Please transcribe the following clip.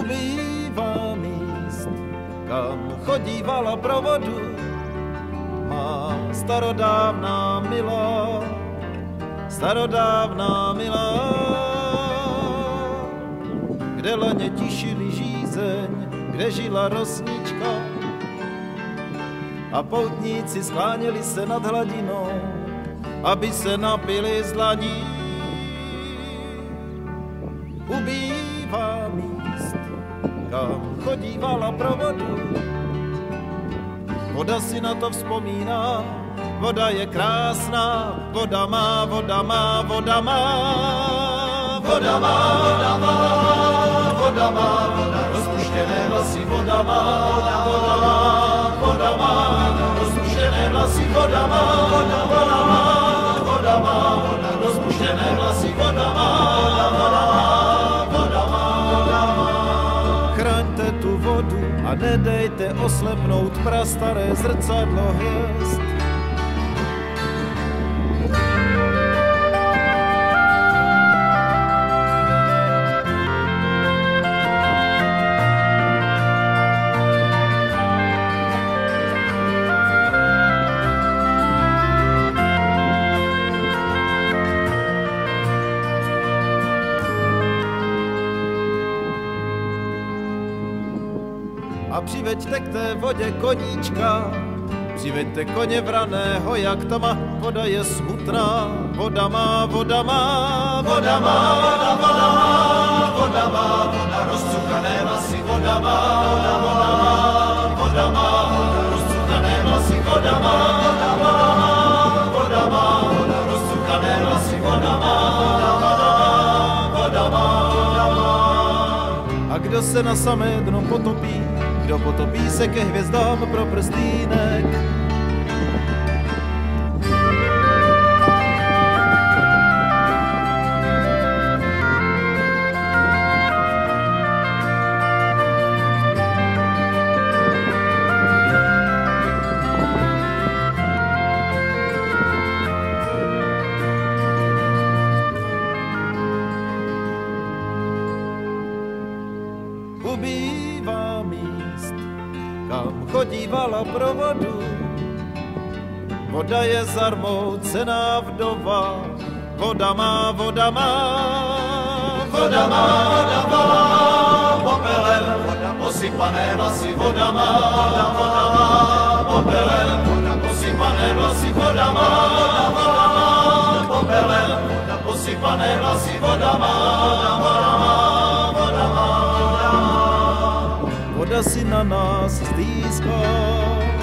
ubývá míst, kam chodívala pro vodu má starodávná milá, starodávná milá, kde laně tišili žízeň, kde žila rosnička. A poutníci skláněli se nad hladinou, aby se napili z dlaní. Ubývá míst, kam chodívala pro vodu, voda si na to vzpomíná, voda je krásná, voda má, voda má, voda má, voda má, voda má, voda má, voda rozpuštěné vlasy, voda má, voda, má, voda má, rozpuštěné vlasy, voda má, voda, a nedejte oslepnout prastaré zrcadlo hvězd. Přiveďte k té vodě koníčka. Přiveďte koně vraného, jak tama, voda je smutná, voda má, voda má, voda má, voda, voda má, voda má, voda rozcukané vlasy, voda má, voda, má, voda má, voda rozcukané vlasy, voda má, voda, má, voda má, voda rozcukané má, voda, voda má, voda má, voda má. A kdo se na samé dno potopí, kdo potopí se ke hvězdám pro prstýnek. Kam chodívala pro vodu. Voda je zarmoucená vdova, voda má, voda má, voda má, voda má, popelem, voda posypané vlasy, voda má, voda, voda má, popelem, voda posypané vlasy, voda má, voda, voda má, popelem, voda posypané vlasy, voda má, voda, má, voda má, voda má. Voda si na nás stýská,